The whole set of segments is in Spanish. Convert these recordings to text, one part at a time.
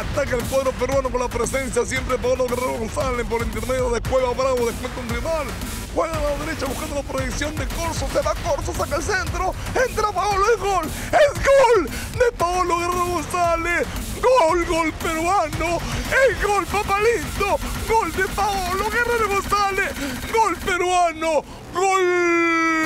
Ataca el cuadro peruano con la presencia siempre Pablo Guerrero González por intermedio de Cueva Bravo, descuenta un rival. Juega a la derecha buscando la proyección de Corso. Se va Corso, saca el centro. Entra Paolo, es gol. Es gol de Paolo Guerrero González. Gol, gol peruano. El gol, papalito. Gol de Paolo Guerrero González. Gol peruano. Gol.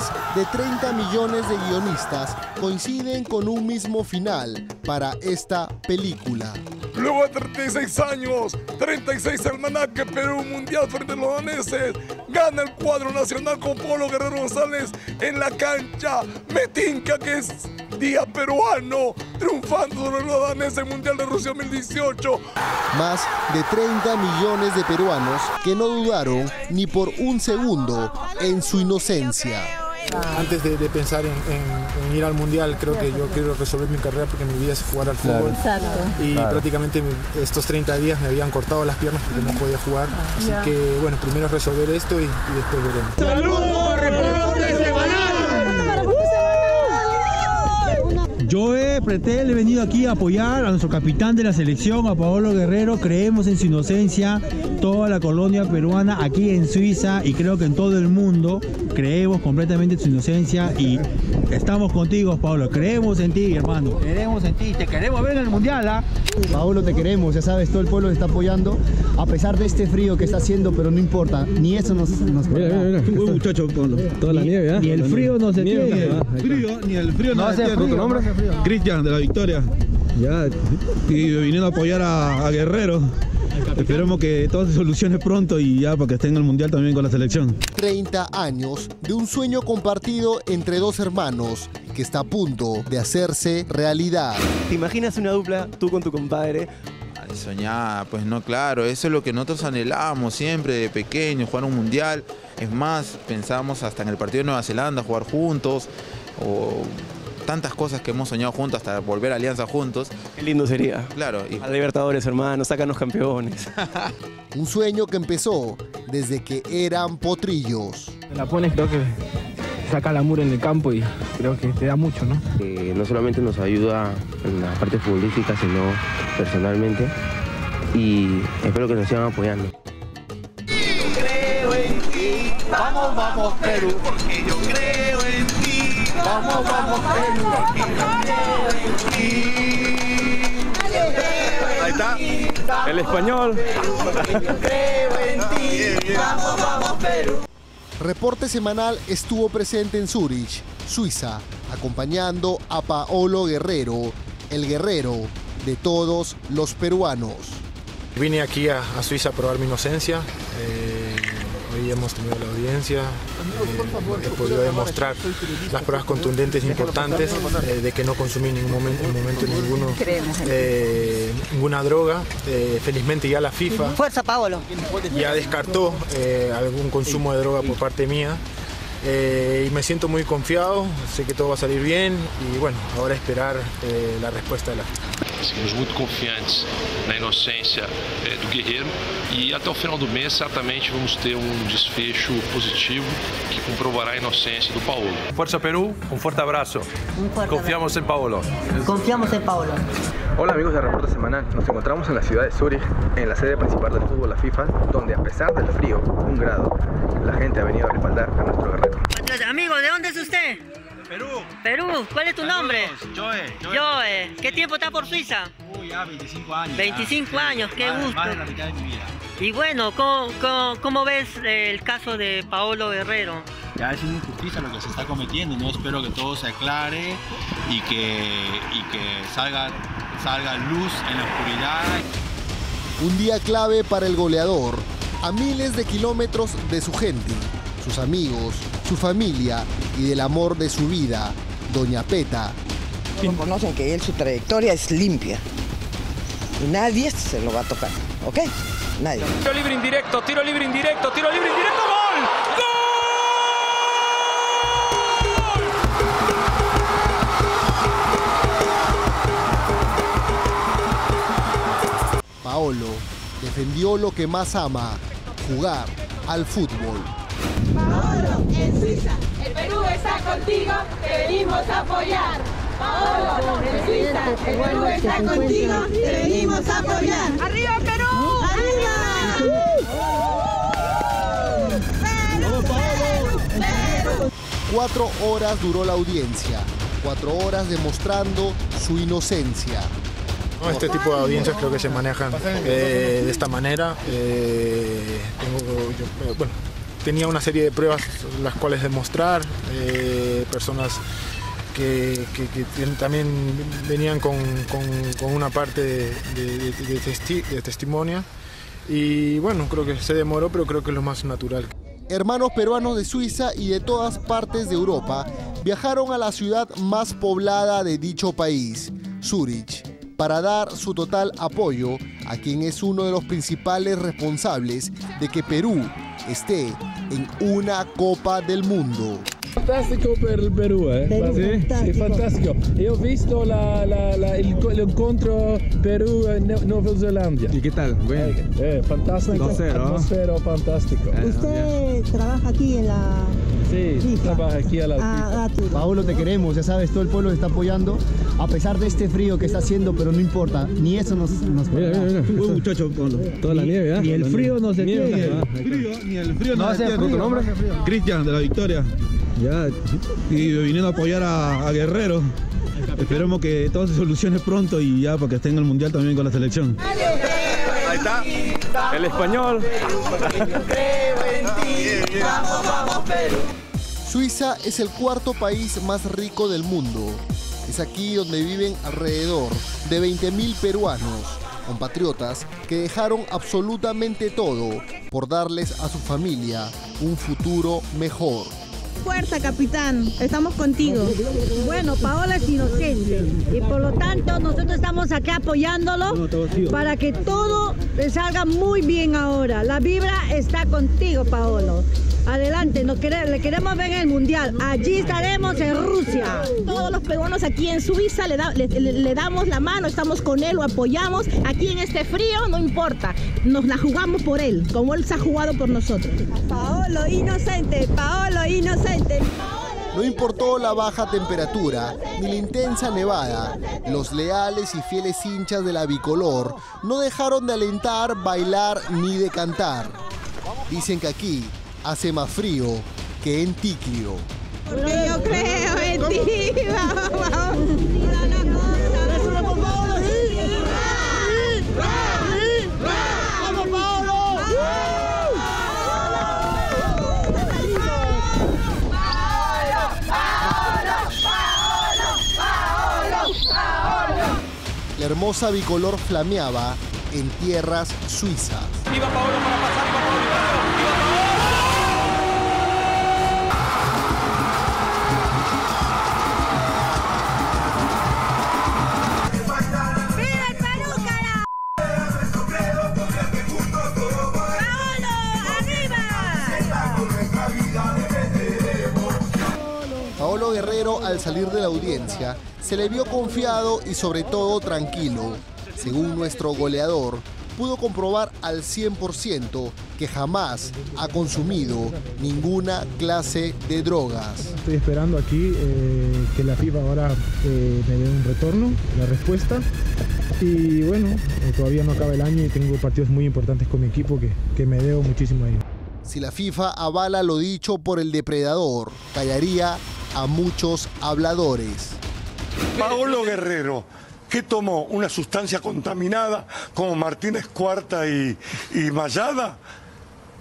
Más de 30 millones de guionistas coinciden con un mismo final para esta película. Luego de 36 años, 36 almanaque Perú Mundial frente a los daneses, gana el cuadro nacional con Polo Guerrero González en la cancha. Metinca, que es día peruano, triunfando sobre los daneses Mundial de Rusia 2018. Más de 30 millones de peruanos que no dudaron ni por un segundo en su inocencia. Antes de, de pensar en, en- en ir al mundial, creo que yo quiero resolver mi carrera porque mi vida es jugar al fútbol. Y prácticamente mi- estos 30 días me habían cortado las piernas porque no podía jugar. Así que bueno, primero es resolver esto y, y después veremos. Yo he Pretel, he venido aquí a apoyar a nuestro capitán de la selección, a Paolo Guerrero. Creemos en su inocencia, toda la colonia peruana aquí en Suiza y creo que en todo el mundo creemos completamente en su inocencia y estamos contigo, Paolo. Creemos en ti, hermano. Creemos en ti, te queremos ver en el mundial, ¿ah? Paolo, te queremos, ya sabes, todo el pueblo te está apoyando, a pesar de este frío que está haciendo, pero no importa, ni eso nos... nos Qué buen muchacho, Paolo. Toda la nieve, ¿ah? Ni el frío no se tiene. Frío, ni el frío No ¿Tu nombre? Cristian de la Victoria. Ya, y viniendo a apoyar a, a Guerrero. Esperemos que todo se solucione pronto y ya para que esté en el mundial también con la selección. 30 años de un sueño compartido entre dos hermanos que está a punto de hacerse realidad. ¿Te imaginas una dupla, tú con tu compadre? Soñar, pues no, claro, eso es lo que nosotros anhelábamos siempre de pequeños, jugar un mundial. Es más, pensábamos hasta en el partido de Nueva Zelanda, jugar juntos, o tantas cosas que hemos soñado juntos, hasta volver a Alianza juntos. Qué lindo sería. Claro, y A Libertadores, hermano, sácanos campeones. Un sueño que empezó desde que eran potrillos. La pones, creo que saca la mura en el campo y creo que te da mucho, ¿no? que no solamente nos ayuda en la parte futbolística, sino personalmente. Y espero que nos sigan apoyando. Creo en ti. Vamos, vamos Perú, porque yo creo en ti. Ahí está. El español. Vamos, vamos Perú. Reporte Semanal estuvo presente en Zurich, Suiza, acompañando a Paolo Guerrero, el guerrero de todos los peruanos. Vine aquí a, a Suiza a probar mi inocencia. Eh, hoy hemos tenido la audiencia. eh, he podido demostrar las pruebas contundentes e importantes eh, de que no consumí en ningún momento, en momento ninguno, eh, ninguna droga. Eh, felizmente ya la FIFA Fuerza, Paolo. ya descartó eh, algún consumo de droga por parte mía. Eh, y me siento muy confiado, sé que todo va a salir bien y bueno, ahora esperar eh, la respuesta de la FIFA. Seguimos muito confiantes na inocência eh, do Guerreiro e até o final do mês certamente vamos ter um desfecho positivo que comprovará a inocência do Paulo. Fuerza Perú, un fuerte abrazo. Un fuerte Confiamos en Paolo. abrazo. Confiamos en Paolo. Hola amigos de Reporte Semanal, nos encontramos en la ciudad de Zurich, en la sede principal del fútbol, la FIFA, donde a pesar del frío, un grado, la gente ha venido a respaldar a nuestro guerrero. Perú. Perú. ¿Cuál es tu nombre? Joe. Joe. ¿Qué tiempo está por Suiza? Uy, ya 25 años. 25 años, qué Más- gusto. Más de la mitad de mi vida. Y bueno, ¿cómo, cómo, cómo ves el caso de Paolo Guerrero? Ya es una injusticia lo que se está cometiendo, ¿no? Espero que todo se aclare y que, y que salga, salga luz en la oscuridad. Un día clave para el goleador, a miles de kilómetros de su gente, sus amigos, su familia y del amor de su vida, Doña Peta. Conocen que él su trayectoria es limpia y nadie se lo va a tocar, ¿ok? Nadie. Tiro libre indirecto, tiro libre indirecto, tiro libre indirecto, gol. Paolo defendió lo que más ama, jugar al fútbol. Paolo, en Suiza, el Perú está contigo, te venimos a apoyar. Paolo, en Suiza, el Perú está contigo, te venimos a apoyar. ¡Arriba Perú! Cuatro horas duró la audiencia, cuatro horas demostrando su inocencia. No, este tipo de audiencias creo que se manejan eh, de esta manera. Eh, tengo, yo, eh, bueno, tenía una serie de pruebas las cuales demostrar, eh, personas que, también venían con, con- una parte de testi- de testimonio. Y bueno, creo que se demoró, pero creo que es lo más natural. Hermanos peruanos de Suiza y de todas partes de Europa viajaron a la ciudad más poblada de dicho país, Zurich, para dar su total apoyo a quien es uno de los principales responsables de que Perú esté en una Copa del Mundo. Fantastico per il Perù, eh? Perù, Sì, fantastico. sì, fantastico. E ho visto la- la- la- il- l'incontro Zelanda. ¿Y qué tal? Bueno. Eh, fantastico. 2-0, ¿no? Atmosfera fantástico. ¿Usted trabaja aquí en la Sí, trabaja aquí a la Ah, Paolo, te queremos, ya sabes, todo el pueblo te está apoyando, a pesar de este frío que está haciendo, pero no importa, ni eso nos... nos Mira, mira, mira. Buen muchacho, Pablo. Toda la nieve, ¿ah? Ni el frío no se Nieve, tiene. El frío, ni el frío No no, hace se frío, tiene. ¿tu nombre? Cristian, de la Victoria. Ya. Y viniendo a apoyar a, a Guerrero. Esperemos que todo se solucione pronto y ya para que esté en el Mundial también con la selección. Ahí está. El español. Suiza es el cuarto país más rico del mundo. Es aquí donde viven alrededor de 20.000 peruanos, compatriotas que dejaron absolutamente todo por darles a su familia un futuro mejor. Fuerza, capitán. Estamos contigo. Bueno, Paola es inocente y por lo tanto nosotros estamos acá apoyándolo para que todo salga muy bien ahora. La vibra está contigo, Paolo. Adelante, nos le queremos ver en el Mundial. Allí estaremos en Rusia. Todos los peruanos aquí en Suiza le, da- le- le- le damos la mano, estamos con él, lo apoyamos. Aquí en este frío no importa, nos la jugamos por él, como él se ha jugado por nosotros. Paolo, inocente, Paolo, inocente. No importó la baja temperatura ni la intensa nevada, los leales y fieles hinchas de la bicolor no dejaron de alentar, bailar ni de cantar. Dicen que aquí hace más frío que en Ticlio. Porque yo creo en ti. Vamos, vamos. ¡Vamos, Paolo! La hermosa bicolor flameaba en tierras suizas. Viva Paolo para al salir de la audiencia se le vio confiado y sobre todo tranquilo. Según nuestro goleador, pudo comprobar al 100% que jamás ha consumido ninguna clase de drogas. Estoy esperando aquí eh, que la FIFA ahora eh, me dé un retorno, la respuesta. Y bueno, eh, todavía no acaba el año y tengo partidos muy importantes con mi equipo que, que me debo muchísimo a ellos. Si la FIFA avala lo dicho por el depredador, callaría a muchos habladores. Paolo Guerrero, que tomó una sustancia contaminada como Martínez Cuarta y, y Mayada.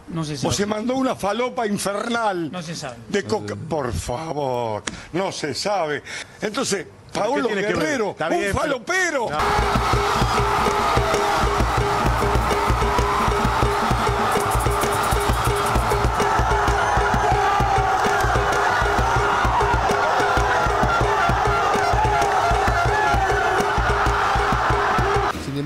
No se O sabe. se mandó una falopa infernal. No se sabe. De coca. Por favor, no se sabe. Entonces, ¿Pero qué Paolo? Guerrero, un falopero. Sin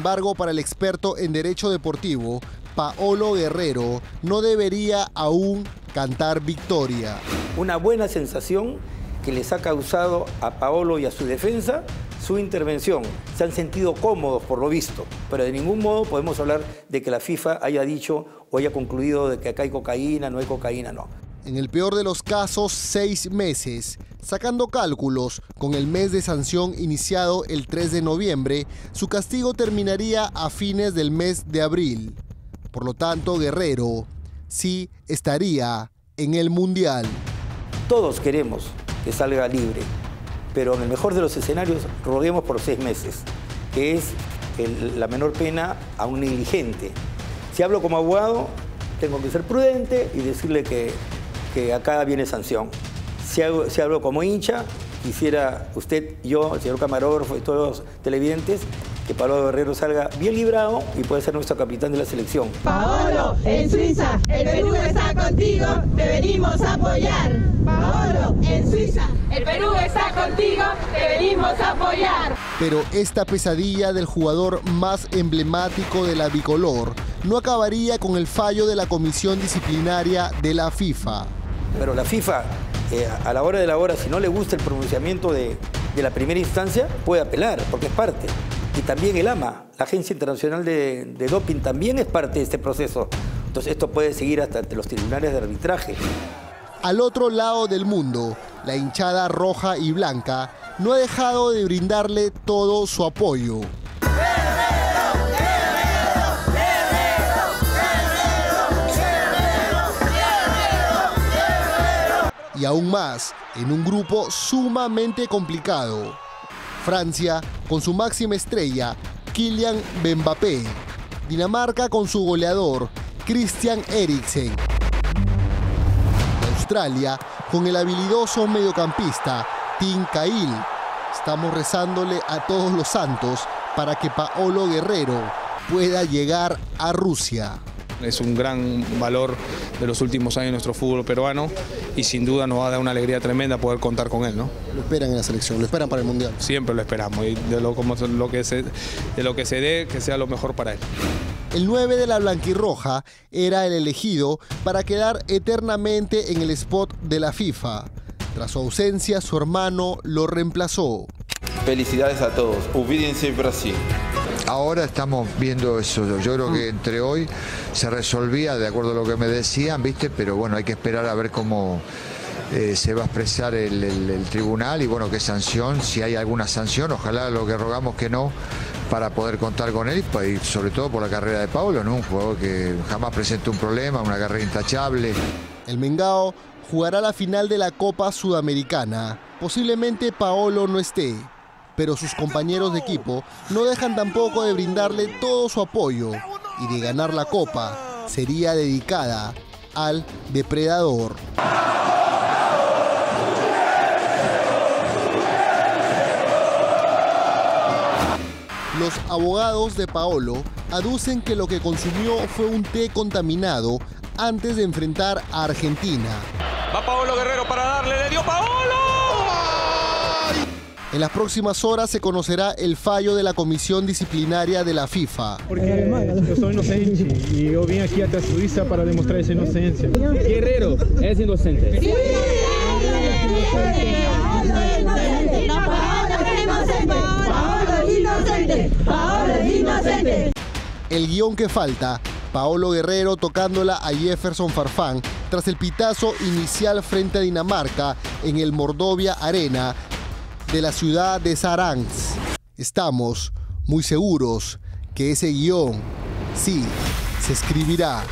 embargo, para el experto en derecho deportivo, Paolo Guerrero no debería aún cantar victoria. Una buena sensación que les ha causado a Paolo y a su defensa su intervención. Se han sentido cómodos por lo visto, pero de ningún modo podemos hablar de que la FIFA haya dicho o haya concluido de que acá hay cocaína, no hay cocaína, no. En el peor de los casos, seis meses. Sacando cálculos, con el mes de sanción iniciado el 3 de noviembre, su castigo terminaría a fines del mes de abril. Por lo tanto, Guerrero sí estaría en el Mundial. Todos queremos que salga libre, pero en el mejor de los escenarios roguemos por seis meses, que es la menor pena a un negligente. Si hablo como abogado, tengo que ser prudente y decirle que, que acá viene sanción. Si, hago- si hablo como hincha, quisiera usted, yo, el señor camarógrafo y todos los televidentes, que Pablo Guerrero salga bien librado y pueda ser nuestro capitán de la selección. Paolo, en Suiza, el Perú está contigo, te venimos a apoyar. Paolo, en Suiza, el Perú está contigo, te venimos a apoyar. Pero esta pesadilla del jugador más emblemático de la bicolor no acabaría con el fallo de la comisión disciplinaria de la FIFA. Pero la FIFA, eh, a la hora de la hora, si no le gusta el pronunciamiento de, de la primera instancia, puede apelar, porque es parte. Y también el AMA, la Agencia Internacional de, de Doping, también es parte de este proceso. Entonces esto puede seguir hasta ante los tribunales de arbitraje. Al otro lado del mundo, la hinchada roja y blanca no ha dejado de brindarle todo su apoyo. Y aún más, en un grupo sumamente complicado. Francia con su máxima estrella, Kylian Mbappé. Dinamarca con su goleador, Christian Eriksen. Australia con el habilidoso mediocampista Tim Cahill. Estamos rezándole a todos los santos para que Paolo Guerrero pueda llegar a Rusia. Es un gran valor de los últimos años de nuestro fútbol peruano y sin duda nos va a dar una alegría tremenda poder contar con él, ¿no? Lo esperan en la selección, lo esperan para el Mundial. Siempre lo esperamos y de lo, como, lo que se, de lo que se dé, que sea lo mejor para él. El 9 de la blanquirroja era el elegido para quedar eternamente en el spot de la FIFA. Tras su ausencia, su hermano lo reemplazó. Felicidades a todos. Ubídense Brasil. Ahora estamos viendo eso. Yo creo que entre hoy se resolvía de acuerdo a lo que me decían, ¿viste? Pero bueno, hay que esperar a ver cómo eh, se va a expresar el, el- el tribunal y bueno, qué sanción, si hay alguna sanción, ojalá lo que rogamos que no, para poder contar con él y pa- y sobre todo por la carrera de Pablo, ¿no? Un jugador que jamás presenta un problema, una carrera intachable. El Mengao jugará la final de la Copa Sudamericana. Posiblemente Paolo no esté, pero sus compañeros de equipo no dejan tampoco de brindarle todo su apoyo y de ganar la Copa sería dedicada al depredador. Los abogados de Paolo aducen que lo que consumió fue un té contaminado antes de enfrentar a Argentina. Va Paolo Guerrero para darle, le dio Paolo. En las próximas horas se conocerá el fallo de la comisión disciplinaria de la FIFA. Porque yo soy inocente y yo vine aquí hasta Suiza para demostrar esa inocencia. Guerrero es inocente. El guion que falta, Paolo Guerrero tocándola a Jefferson Farfán tras el pitazo inicial frente a Dinamarca en el Mordovia Arena de la ciudad de Saransk. Estamos muy seguros que ese guion sí se escribirá